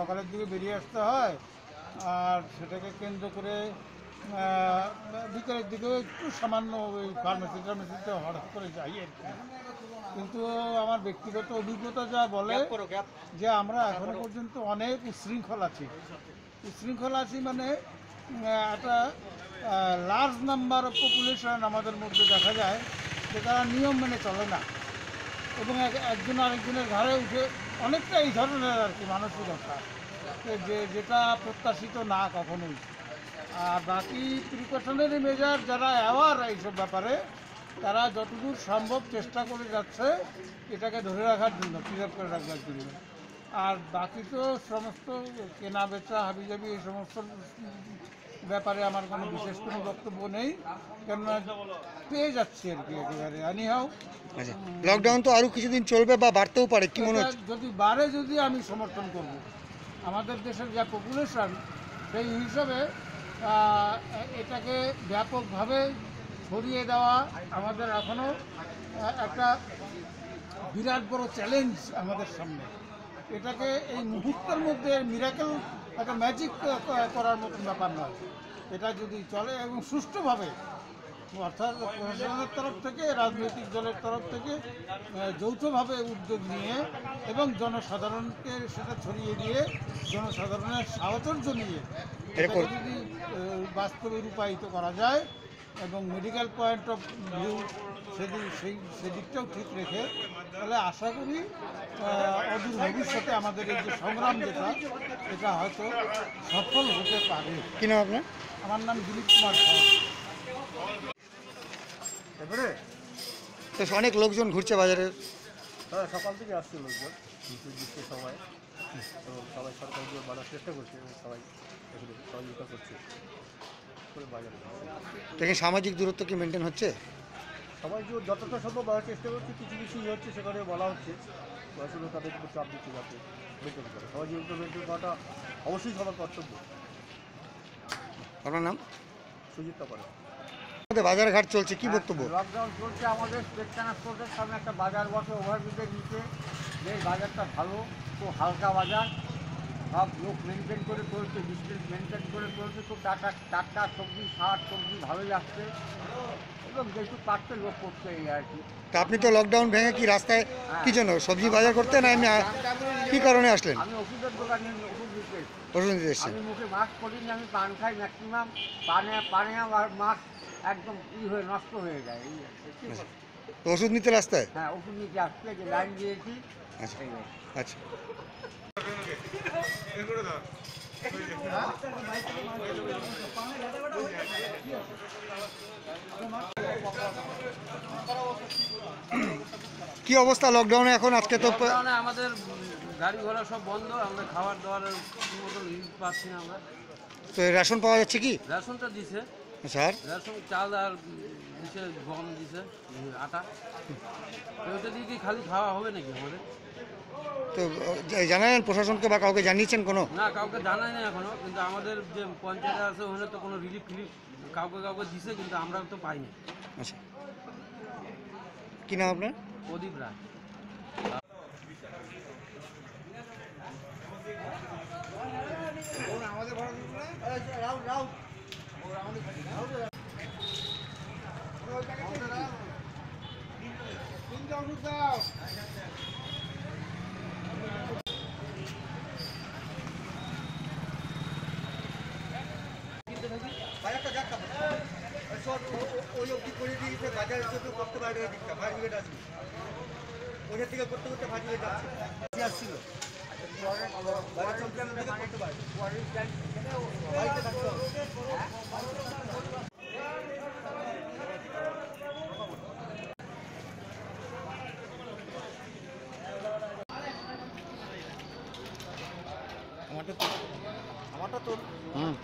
সকালের দিকে বেরিয়ে আসতে হয় আর সেটাকে কেন্দ্র করে বিকেলের দিকেও একটু সামান্য ওই ফার্মেসি টার্মেসিতে হঠাৎ করে যাই আর কি। কিন্তু আমার ব্যক্তিগত অভিজ্ঞতা যা বলে যে আমরা এখনও পর্যন্ত অনেক উশৃঙ্খল আছি। উশৃঙ্খল আছি মানে একটা লার্জ নাম্বার অফ পপুলেশন আমাদের মধ্যে দেখা যায় যে তারা নিয়ম মেনে চলে না। এবং এক- একজন আরেকজনের ঘরে উঠে অনেকটা এই ধরনের আর কি মানসিকতা। যে যেটা প্রত্যাশিত না কখনোই। আর বাকি প্রিকশনারি মেজার যারা অ্যাওয়ার এইসব ব্যাপারে, তারা যতদূর সম্ভব চেষ্টা করে যাচ্ছে এটাকে ধরে রাখার জন্য প্রিজার্ভ করে রাখবার জন্য। আর বাকি তো সমস্ত কেনা বেচা হাবিজাবি এই সমস্ত ব্যাপারে আমার কোনো বিশেষ কোনো বক্তব্য নেই কেননা পেয়ে যাচ্ছি আর কি একেবারে আনিহাও আচ্ছা লকডাউন তো আরও কিছুদিন চলবে বা বাড়তেও পারে কি মনে হচ্ছে? যদি বাড়ে যদি আমি সমর্থন করব। আমাদের দেশের যা পপুলেশন সেই হিসাবে এটাকে ব্যাপকভাবে ছড়িয়ে দেওয়া আমাদের এখনও একটা বিরাট বড় চ্যালেঞ্জ আমাদের সামনে। এটাকে এই মুহূর্তের মধ্যে মিরাকেল একটা ম্যাজিক করার মতন ব্যাপার নয়। এটা যদি চলে এবং সুষ্ঠুভাবে অর্থাৎ প্রশাসনের তরফ থেকে রাজনৈতিক দলের তরফ থেকে যৌথভাবে উদ্যোগ নিয়ে এবং জনসাধারণকে সেটা ছড়িয়ে দিয়ে জনসাধারণের সাহচর্য নিয়ে যদি বাস্তবে রূপায়িত করা যায় এবং মেডিকেল পয়েন্ট অফ ভিউ সেদিক সেই সেদিকটাও ঠিক রেখে তাহলে আশা করি অদূর ভবিষ্যতে আমাদের এই যে সংগ্রাম যেটা এটা হয়তো সফল হতে পারে। কি নাম আপনার? আমার নাম দিলীপ কুমার এবারে তো অনেক লোকজন ঘুরছে বাজারে। হ্যাঁ সকাল থেকে আসছে লোকজন সবাই। এবং সবাই সরকার দিয়ে বাড়ার চেষ্টা করছে এবং সবাই সহযোগিতা করছে। করে বাজারে সামাজিক দূরত্ব কি মেনটেন হচ্ছে? সবাই যে যতটা সম্ভব বাড়ার চেষ্টা করছে কিছু কিছু ইয়ে হচ্ছে সেখানে বলা হচ্ছে। আসলে তাদের উপর চাপ দিচ্ছে যাতে মেনটেন করে। সবাই যেহেতু মেনটেন করাটা অবশ্যই সবার কর্তব্য। আপনার নাম? সুযোগটা করে আমাদের বাজার ঘাট চলছে কি বক্তব্য? লকডাউন চলছে আমাদের স্টেট ট্রান্সপোর্টের সামনে একটা বাজার বসে ওভারব্রিজের নিচে। যে বাজারটা ভালো খুব হালকা বাজার। সব লোক মেনটেন করে চলছে ডিস্টেন্স মেনটেন করে চলছে। খুব টাটা টাটকা সবজি শাক সবজি ভালোই আসছে। তা আপনি তো লকডাউন ভেঙে কি রাস্তায় কি জন্য সবজি বাজার করতে না এমনি কি কারণে আসলেন? আমি ওষুধের দোকানে ওষুধ দিতে এসছেন। মুখে মাস্ক করিনি আমি পান খাই ম্যাক্সিমাম পানে পানে আমার মাস্ক একদম ই হয়ে নষ্ট হয়ে যায়। তো ওষুধ নিতে রাস্তায়? হ্যাঁ ওষুধ নিতে যে লাইন দিয়েছি। আচ্ছা। আচ্ছা। কি অবস্থা লকডাউনে এখন? আজকে তো আমাদের গাড়ি ঘোড়া সব বন্ধ আমরা খাবার দাবারের মতো রিলিফ পাচ্ছি না আমরা। তো রেশন পাওয়া যাচ্ছে কি? রেশনটা দিছে। স্যার? রেশন চাল আর দিছে গম দিছে আটা। তো ওইটা দিয়ে কি খালি খাওয়া হবে নাকি আমাদের? তো জানালেন প্রশাসনকে বা কাউকে জানিয়েছেন কোনো? না কাউকে জানাই না এখনও কিন্তু আমাদের যে পঞ্চায়েত আছে ওখানে তো কোনো রিলিফ ফিলিফ কাউকে কাউকে দিছে কিন্তু আমরা তো পাইনি। আচ্ছা। কি নাম আপনার? প্রদীপ রায় ওই অব্দি করে দিয়েছে বাজারের জন্য করতে পারে ওই দিকটা ফার্স্ট আসবে ওইখান থেকে করতে করতে আসছিল বাজার থেকে করতে পারে বাড়িতে আমারটা তো আমারটা তো হুম।